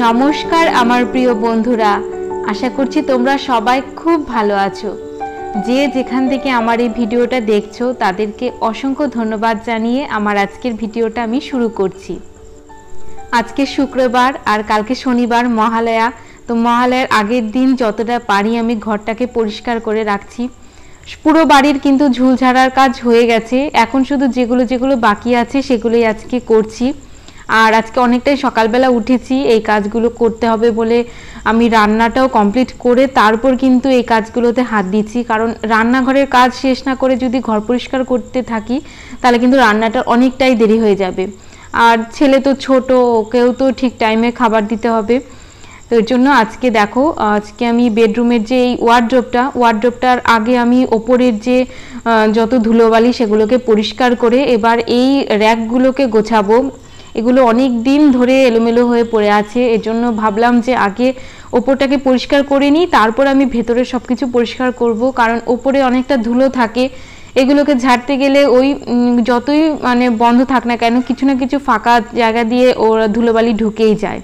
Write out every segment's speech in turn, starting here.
নমস্কার আমার প্রিয় বন্ধুরা। আশা করছি তোমরা সবাই খুব ভালো আছো। যে যেখান থেকে আমার এই ভিডিওটা দেখছ, তাদেরকে অসংখ্য ধন্যবাদ জানিয়ে আমার আজকের ভিডিওটা আমি শুরু করছি। আজকে শুক্রবার আর কালকে শনিবার মহালয়া। তো মহালয়ার আগের দিন যতটা পারি আমি ঘরটাকে পরিষ্কার করে রাখছি। পুরো বাড়ির কিন্তু ঝুলঝাড়ার কাজ হয়ে গেছে। এখন শুধু যেগুলো যেগুলো বাকি আছে, সেগুলোই আজকে করছি। আর আজকে অনেকটাই সকালবেলা উঠেছি, এই কাজগুলো করতে হবে বলে আমি রান্নাটাও কমপ্লিট করে তারপর কিন্তু এই কাজগুলোতে হাত দিচ্ছি। কারণ রান্নাঘরের কাজ শেষ না করে যদি ঘর পরিষ্কার করতে থাকি, তাহলে কিন্তু রান্নাটা অনেকটাই দেরি হয়ে যাবে। আর ছেলে তো ছোট, ওকেও তো ঠিক টাইমে খাবার দিতে হবে। তো এর জন্য আজকে দেখো, আজকে আমি বেডরুমের যে এই ওয়ার্ড্রপটা ওয়ার্ড্রপটার আগে আমি ওপরের যে যত ধুলোবালি সেগুলোকে পরিষ্কার করে এবার এই র্যাকগুলোকে গোছাবো। এগুলো অনেক দিন ধরে এলোমেলো হয়ে পড়ে আছে। এজন্য ভাবলাম যে আগে ওপরটাকে পরিষ্কার করে নিই, তারপর আমি ভেতরে সব কিছু পরিষ্কার করব, কারণ ওপরে অনেকটা ধুলো থাকে। এগুলোকে ঝাড়তে গেলে ওই যতই মানে বন্ধ থাক না কেন, কিছু না কিছু ফাঁকা জায়গা দিয়ে ওরা ধুলোবালি ঢুকেই যায়।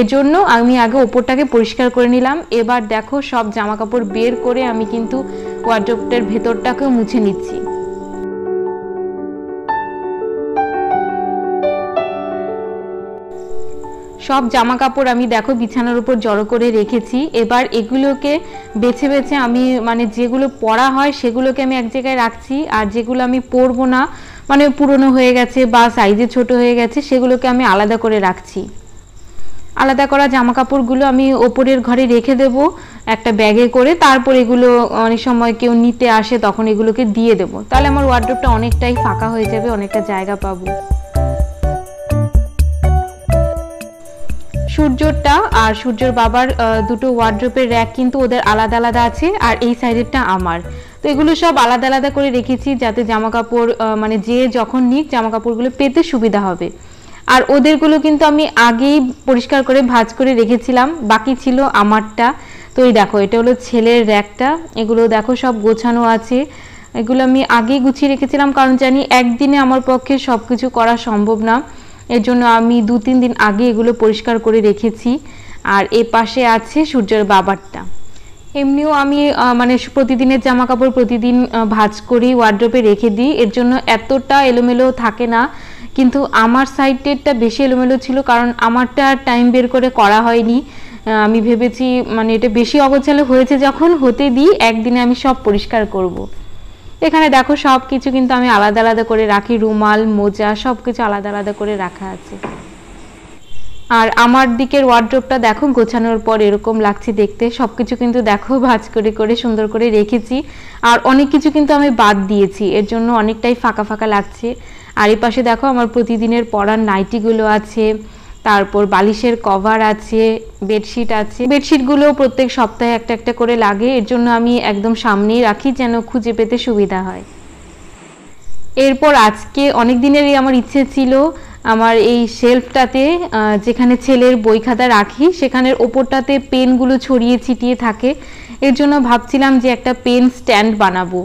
এর জন্য আমি আগে ওপরটাকে পরিষ্কার করে নিলাম। এবার দেখো সব জামা কাপড় বের করে আমি কিন্তু ওয়ার্ড্রপটার ভেতরটাকেও মুছে নিচ্ছি। সব জামা কাপড় আমি দেখো বিছানার উপর জড়ো করে রেখেছি। এবার এগুলোকে বেছে বেছে আমি মানে যেগুলো পরা হয় সেগুলোকে আমি এক জায়গায় রাখছি আর যেগুলো আমি পরবো না মানে পুরনো হয়ে গেছে বা সাইজে ছোট হয়ে গেছে সেগুলোকে আমি আলাদা করে রাখছি। আলাদা করা জামা কাপড়গুলো আমি ওপরের ঘরে রেখে দেব একটা ব্যাগে করে, তারপর এগুলো অনেক সময় কেউ নিতে আসে তখন এগুলোকে দিয়ে দেব। তাহলে আমার ওয়ার্ড্রপটা অনেকটাই ফাঁকা হয়ে যাবে, অনেকটা জায়গা পাবো। সূর্যরটা আর সূর্যর বাবার দুটো ওয়ার্ড্রোপের র্যাক কিন্তু ওদের আলাদা আলাদা আছে আর এই সাইডেরটা আমার। তো এগুলো সব আলাদা আলাদা করে রেখেছি যাতে জামা কাপড় মানে যে যখন নিক জামা কাপড়গুলো পেতে সুবিধা হবে। আর ওদেরগুলো কিন্তু আমি আগেই পরিষ্কার করে ভাজ করে রেখেছিলাম, বাকি ছিল আমারটা। তো এই দেখো, এটা হলো ছেলের র্যাকটা এগুলো দেখো সব গোছানো আছে। এগুলো আমি আগেই গুছিয়ে রেখেছিলাম, কারণ জানি একদিনে আমার পক্ষে সব কিছু করা সম্ভব না। এর জন্য আমি দু, তিন দিন আগে এগুলো পরিষ্কার করে রেখেছি। আর এ পাশে আছে সূর্যের বাবারটা। এমনিও আমি মানে প্রতিদিনের জামা কাপড় প্রতিদিন ভাজ করি ওয়ার্ড্রপে রেখে দিই। এর জন্য এতটা এলোমেলো থাকে না। কিন্তু আমার সাইডেরটা বেশি এলোমেলো ছিল কারণ আমারটা টাইম বের করে করা হয়নি। আমি ভেবেছি মানে এটা বেশি অগোছালো হয়েছে যখন হতে দিই, একদিনে আমি সব পরিষ্কার করব। এখানে দেখো সব কিছু কিন্তু আমি আলাদা আলাদা করে রাখি। রুমাল, মোজা সব কিছু আলাদা আলাদা করে রাখা আছে। আর আমার দিকের ওয়ার্ড্রপটা দেখো, গোছানোর পর এরকম লাগছে দেখতে। সব কিছু কিন্তু দেখো, ভাজ করে করে, সুন্দর করে রেখেছি। আর অনেক কিছু কিন্তু আমি বাদ দিয়েছি। এর জন্য অনেকটাই ফাঁকা ফাঁকা লাগছে। আর এই পাশে দেখো আমার প্রতিদিনের পরার নাইটিগুলো আছে। তারপর বালিশের কভার আছে বেডশিট আছে। বেডশিটগুলো প্রত্যেক সপ্তাহে একটা একটা করে লাগে, এর জন্য আমি একদম সামনেই রাখি যেন খুঁজে পেতে সুবিধা হয়। এরপর আজকে অনেক দিনেরই আমার ইচ্ছে ছিল আমার এই শেলফটাতে যেখানে ছেলের বই খাতা রাখি, সেখানের ওপরটাতে পেনগুলো ছড়িয়ে ছিটিয়ে থাকে। এর জন্য ভাবছিলাম যে একটা পেন স্ট্যান্ড বানাবো।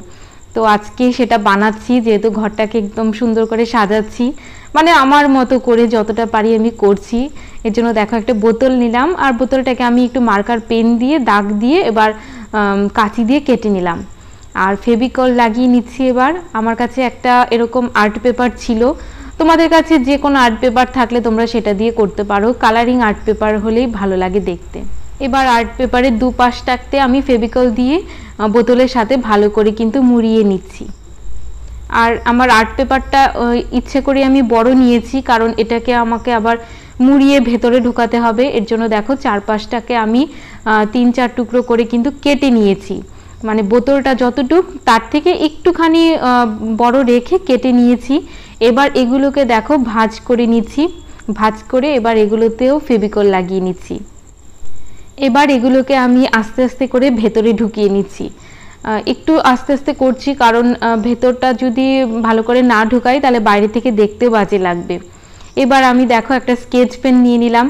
তো আজকে সেটা বানাচ্ছি, যেহেতু ঘরটাকে একদম সুন্দর করে সাজাচ্ছি। মানে আমার মতো করে যতটা পারি আমি করছি। এর জন্য দেখো একটা বোতল নিলাম, আর বোতলটাকে আমি একটু মার্কার পেন দিয়ে, দাগ দিয়ে এবার কাঁচি দিয়ে কেটে নিলাম। আর ফেবিকল লাগিয়ে নিচ্ছি এবার। আমার কাছে একটা এরকম আর্ট পেপার ছিল। তোমাদের কাছে যে কোনো আর্ট পেপার থাকলে তোমরা সেটা দিয়ে করতে পারো। কালারিং আর্ট পেপার হলেই ভালো লাগে দেখতে। এবার আর্ট পেপারের দুপাশটাতে আমি ফেবিকল দিয়ে বোতলের সাথে ভালো করে কিন্তু মুড়িয়ে নিচ্ছি। আর আমার আর্ট পেপারটা ইচ্ছে করে আমি বড় নিয়েছি, কারণ এটাকে আমাকে আবার মুড়িয়ে ভেতরে ঢুকাতে হবে। এর জন্য দেখো চারপাশটাকে আমি তিন চার টুকরো করে কিন্তু কেটে নিয়েছি। মানে বোতলটা যতটুক, তার থেকে একটুখানি বড় রেখে কেটে নিয়েছি। এবার এগুলোকে দেখো ভাজ করে নিচ্ছি। ভাজ করে এবার এগুলোতেও ফেবিকল লাগিয়ে নিচ্ছি। এবার এগুলোকে আমি আস্তে আস্তে করে ভেতরে ঢুকিয়ে নিচ্ছি। একটু আস্তে আস্তে করছি, কারণ ভেতরটা যদি ভালো করে না ঢুকাই, তাহলে বাইরে থেকে দেখতে বাজে লাগবে। এবার আমি দেখো একটা স্কেচ পেন নিয়ে নিলাম।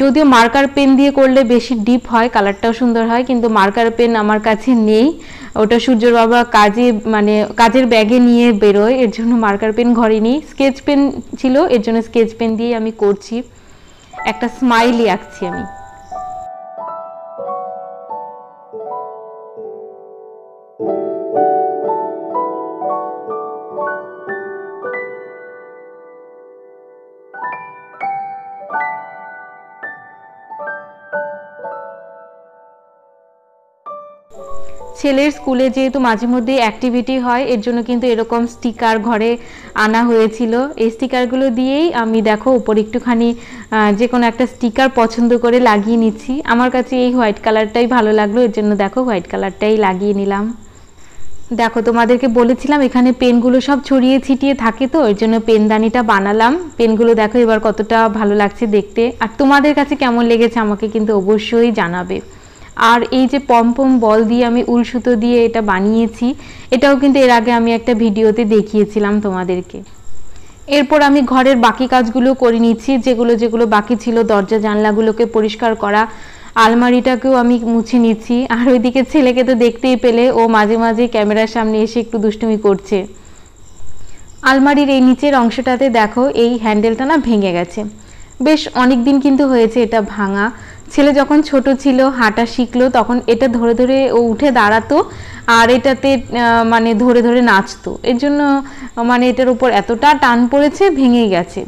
যদিও মার্কার পেন দিয়ে করলে বেশি ডিপ হয়, কালারটাও সুন্দর হয়, কিন্তু মার্কার পেন আমার কাছে নেই। ওটা সূর্যর বাবা কাজে মানে কাজের ব্যাগে নিয়ে বেরোয়, এর জন্য মার্কার পেন ঘরে নেই। স্কেচ পেন ছিল, এর জন্য স্কেচ পেন দিয়ে আমি করছি। একটা স্মাইলি আঁকছি আমি। ছেলের স্কুলে যেহেতু মাঝে মধ্যে অ্যাক্টিভিটি হয়, এর জন্য কিন্তু এরকম স্টিকার ঘরে আনা হয়েছিল। এই স্টিকারগুলো দিয়েই আমি দেখো উপর একটুখানি যে কোনো একটা স্টিকার পছন্দ করে লাগিয়ে নিচ্ছি। আমার কাছে এই হোয়াইট কালারটাই ভালো লাগল, এর জন্য দেখো হোয়াইট কালারটাই লাগিয়ে নিলাম। দেখো, তোমাদেরকে বলেছিলাম এখানে পেনগুলো সব ছড়িয়ে ছিটিয়ে থাকে তো, এর জন্য পেনদানিটা বানালাম। পেনগুলো দেখো এবার কতটা ভালো লাগছে দেখতে। আর তোমাদের কাছে কেমন লেগেছে আমাকে কিন্তু অবশ্যই জানাবে। আর এই যে পম্পম বল দিয়ে আমি উল সুতো দিয়ে এটা বানিয়েছি, এটাও কিন্তু এর আগে আমি একটা ভিডিওতে দেখিয়েছিলাম তোমাদেরকে। এরপর আমি ঘরের বাকি কাজগুলো করে নিচ্ছি, যেগুলো যেগুলো বাকি ছিল, দরজা জানলাগুলোকে পরিষ্কার করা, আলমারিটাকেও আমি মুছে নিচ্ছি। আর ওইদিকে ছেলেকে তো দেখতেই পেলে, ও মাঝে মাঝে ক্যামেরার সামনে এসে একটু দুষ্টুমি করছে। আলমারির এই নিচের অংশটাতে দেখো, এই হ্যান্ডেলটা না ভেঙে গেছে। বেশ অনেক দিন কিন্তু হয়েছে এটা ভাঙা। ছেলে যখন ছোট ছিল, হাঁটা শিখলো, তখন এটা ধরে ধরে ও উঠে দাঁড়াতো আর এটাতে মানে ধরে ধরে নাচতো। এর জন্য মানে এটার উপর এতটা টান পড়েছে ভেঙে গেছে।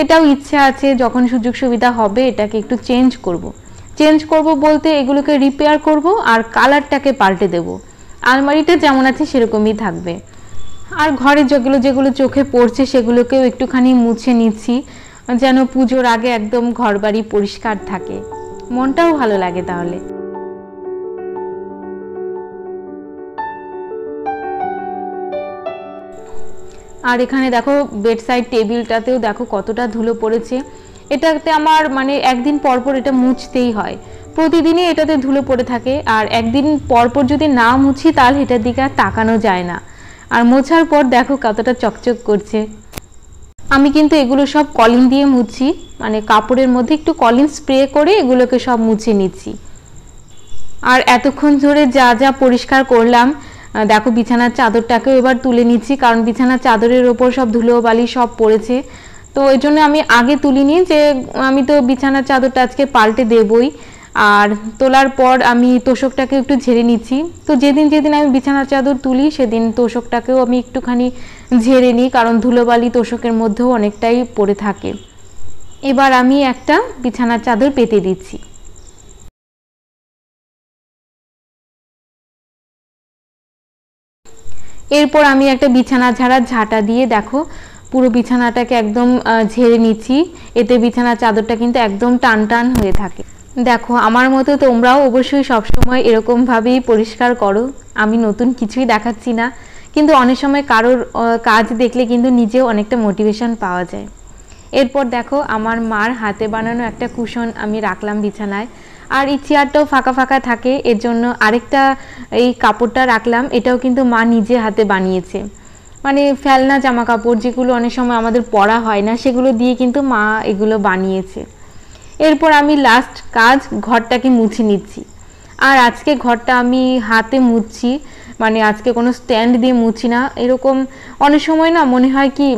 এটাও ইচ্ছা আছে, যখন সুযোগ সুবিধা হবে, এটাকে একটু চেঞ্জ করব। চেঞ্জ করব বলতে এগুলোকে রিপেয়ার করব আর কালারটাকে পাল্টে দেব। আলমারিটা যেমন আছে, সেরকমই থাকবে। আর ঘরে যেগুলো যেগুলো চোখে পড়ছে, সেগুলোকেও একটুখানি মুছে নিচ্ছি, যেন পুজোর আগে একদম ঘরবাড়ি পরিষ্কার থাকে। মনটাও ভালো লাগে তাহলে। আর এখানে দেখো বেডসাইড টেবিলটাতেও দেখো কতটা ধুলো পড়েছে। এটাতে আমার মানে একদিন পরপর এটা মুছতেই হয়। প্রতিদিনই এটাতে ধুলো পড়ে থাকে আর একদিন পরপর যদি না মুছি তাহলে এটার দিকে আর তাকানো যায় না। আর মোছার পর দেখো কতটা চকচক করছে। আমি কিন্তু এগুলো সব কলিন দিয়ে মুছি মানে কাপড়ের মধ্যে একটু কলিন স্প্রে করে এগুলোকে সব মুছে নিচ্ছি। আর এতক্ষণ ধরে যা যা পরিষ্কার করলাম দেখো বিছানার চাদরটাকেও এবার তুলে নিচ্ছি, কারণ বিছানার চাদরের ওপর সব ধুলো বালি সব পড়েছে। তো এই জন্য আমি আগে তুলিনি যে আমি তো বিছানার চাদরটা আজকে পাল্টে দেবই। আর তোলার পর আমি তোষকটাকে একটু ঝেড়ে নিচ্ছি। তো যেদিন যেদিন আমি বিছানার চাদর তুলি, সেদিন তোষকটাকেও আমি একটুখানি ঝেড়ে নিই, কারণ ধুলোবালি তোষকের মধ্যেও অনেকটাই পড়ে থাকে। এবার আমি একটা বিছানার চাদর পেতে দিচ্ছি। এরপর আমি একটা বিছানা ঝাড়ার ঝাঁটা দিয়ে দেখো, পুরো বিছানাটাকে একদম ঝেড়ে নিচ্ছি। এতে বিছানার চাদরটা কিন্তু একদম টান টান হয়ে থাকে। দেখো, আমার মতো তোমরাও অবশ্যই সবসময় এরকমভাবেই পরিষ্কার করো। আমি নতুন কিছুই দেখাচ্ছি না। কিন্তু অনেক সময় কারোর কাজ দেখলে কিন্তু নিজেও অনেকটা মোটিভেশন পাওয়া যায়। এরপর দেখো, আমার মার হাতে বানানো একটা কুশন আমি রাখলাম বিছানায়। আর এই চেয়ারটাও ফাঁকা ফাঁকা থাকে, এর জন্য আরেকটা এই কাপড়টা রাখলাম, এটাও কিন্তু মা নিজে হাতে বানিয়েছে। মানে ফেলনা জামা কাপড় যেগুলো অনেক সময় আমাদের পরা হয় না, সেগুলো দিয়ে কিন্তু মা এগুলো বানিয়েছে। এরপর আমি লাস্ট কাজ, ঘরটাকে মুছে নিচ্ছি। আর আজকে ঘরটা আমি হাতে মুছছি মানে আজকে কোনো স্ট্যান্ড দিয়ে মুছি না। এরকম অনেক সময় না মনে হয় কি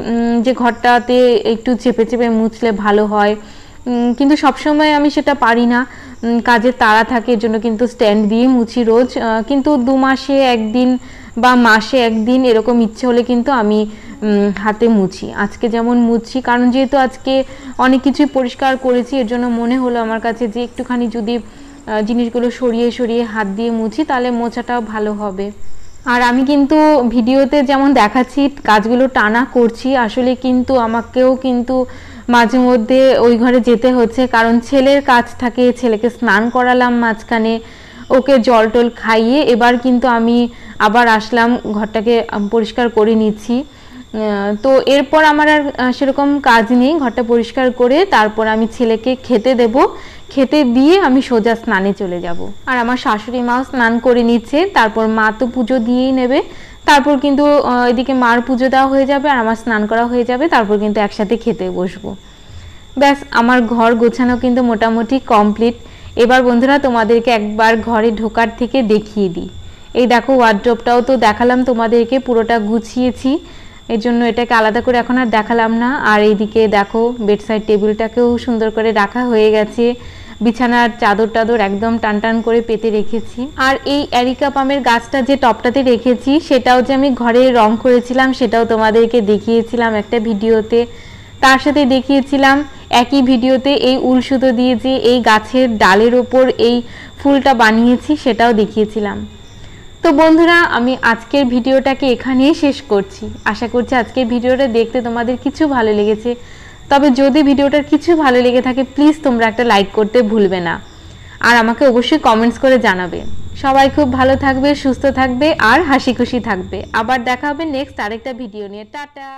যে ঘরটাতে একটু চেপে চেপে মুছলে ভালো হয়। কিন্তু সবসময় আমি সেটা পারি না। কাজের তাড়া থাকে এর জন্য কিন্তু স্ট্যান্ড দিয়ে মুছি রোজ। কিন্তু দু মাসে একদিন বা মাসে একদিন এরকম ইচ্ছে হলে কিন্তু আমি হাতে মুছি। আজকে যেমন মুছি, কারণ যেহেতু আজকে অনেক কিছুই পরিষ্কার করেছি, এর জন্য মনে হলো আমার কাছে যে একটুখানি যদি জিনিসগুলো সরিয়ে সরিয়ে হাত দিয়ে মুছি, তাহলে মোছাটাও ভালো হবে। আর আমি কিন্তু ভিডিওতে যেমন দেখাচ্ছি, কাজগুলো টানা করছি, আসলে কিন্তু আমাকেও কিন্তু মাঝে মধ্যে ওই ঘরে যেতে হচ্ছে, কারণ ছেলের কাজ থাকে, ছেলেকে স্নান করালাম মাঝখানে, ওকে জল টল খাইয়ে এবার কিন্তু আমি আবার আসলাম, ঘরটাকে পরিষ্কার করে নিচ্ছি। তো এরপর আমার আর সেরকম কাজ নেই, ঘরটা পরিষ্কার করে তারপর আমি ছেলেকে খেতে দেব। খেতে দিয়ে আমি সোজা স্নানে চলে যাব। আর আমার শাশুড়ি মাও স্নান করে নিচ্ছে, তারপর মা তো পুজো দিয়েই নেবে। তারপর কিন্তু এদিকে মার পুজো দেওয়া হয়ে যাবে আর আমার স্নান করা হয়ে যাবে, তারপর কিন্তু একসাথে খেতে বসবো। ব্যাস, আমার ঘর গোছানো কিন্তু মোটামুটি কমপ্লিট। এবার বন্ধুরা তোমাদেরকে একবার ঘরে ঢোকার থেকে দেখিয়ে দিই। এই দেখো ওয়ার্ড্রপটাও তো দেখালাম তোমাদেরকে, পুরোটা গুছিয়েছি। এর জন্য এটাকে আলাদা করে এখন আর দেখালাম না। আর এইদিকে দেখো বেডসাইড টেবিলটাকেও সুন্দর করে রাখা হয়ে গেছে। বিছানার চাদর টাদর একদম টান টান করে পেতে রেখেছি। আর এই অ্যারিকা পামের গাছটা যে টপটাতে রেখেছি, সেটাও যে আমি ঘরে রং করেছিলাম, সেটাও তোমাদেরকে দেখিয়েছিলাম একটা ভিডিওতে। তার সাথে দেখিয়েছিলাম একই ভিডিওতে এই উল সুতো দিয়ে যে এই গাছের ডালের ওপর এই ফুলটা বানিয়েছি, সেটাও দেখিয়েছিলাম। তো বন্ধুরা, আমি আজকের ভিডিওটাকে এখানেই শেষ করছি। আশা করছি আজকের ভিডিওটা দেখতে তোমাদের কিছু ভালো লেগেছে। তবে যদি ভিডিওটার কিছু ভালো লেগে থাকে প্লিজ তোমরা একটা লাইক করতে ভুলবে না। আর আমাকে অবশ্যই কমেন্টস করে জানাবে। সবাই খুব ভালো থাকবে, সুস্থ থাকবে আর হাসি খুশি থাকবে। আবার দেখা হবে নেক্সট আরেকটা ভিডিও নিয়ে। টাটা!